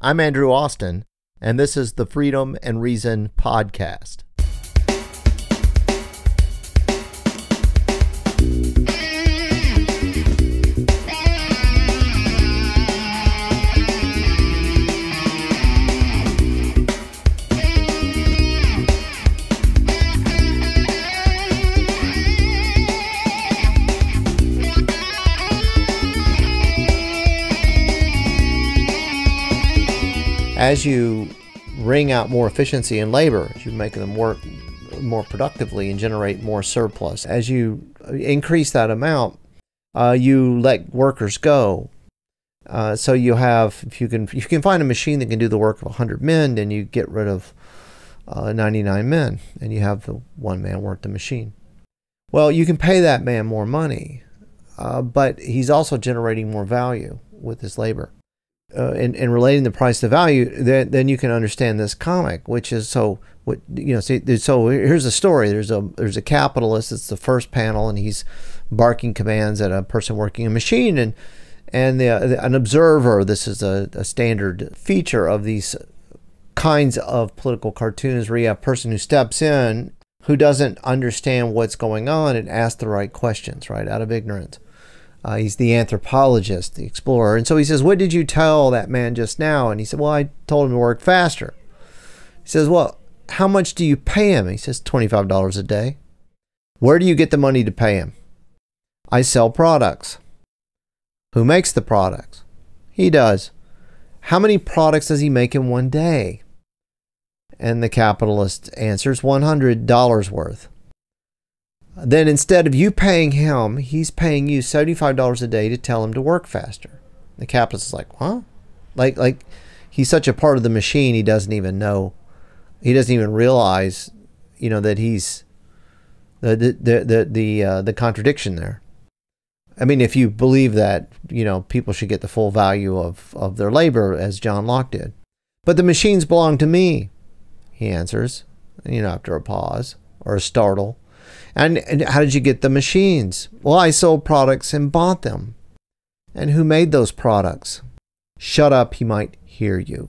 I'm Andrew Austin, and this is the Freedom and Reason Podcast. As you wring out more efficiency in labor, as you make them work more productively and generate more surplus, as you increase that amount, uh, you let workers go. Uh, so you have, if you can, you can find a machine that can do the work of 100 men, then you get rid of uh, 99 men, and you have the one man work the machine. Well, you can pay that man more money, uh, but he's also generating more value with his labor uh, in, in relating the price to value, then, then you can understand this comic, which is so what you know. See, so here's a story. There's a there's a capitalist. It's the first panel, and he's barking commands at a person working a machine, and and the, the, an observer. This is a, a standard feature of these kinds of political cartoons, where you have a person who steps in who doesn't understand what's going on and asks the right questions, right, out of ignorance. Uh, he's the anthropologist, the explorer. And so he says, What did you tell that man just now? And he said, Well, I told him to work faster. He says, Well, how much do you pay him? He says, $25 a day. Where do you get the money to pay him? I sell products. Who makes the products? He does. How many products does he make in one day? And the capitalist answers $100 worth then instead of you paying him, he's paying you $75 a day to tell him to work faster. The capitalist is like, huh? Like, like he's such a part of the machine, he doesn't even know, he doesn't even realize, you know, that he's the, the, the, the, the, uh, the contradiction there. I mean, if you believe that, you know, people should get the full value of, of their labor, as John Locke did. But the machines belong to me, he answers, you know, after a pause or a startle. And, and how did you get the machines? Well, I sold products and bought them. And who made those products? Shut up, he might hear you.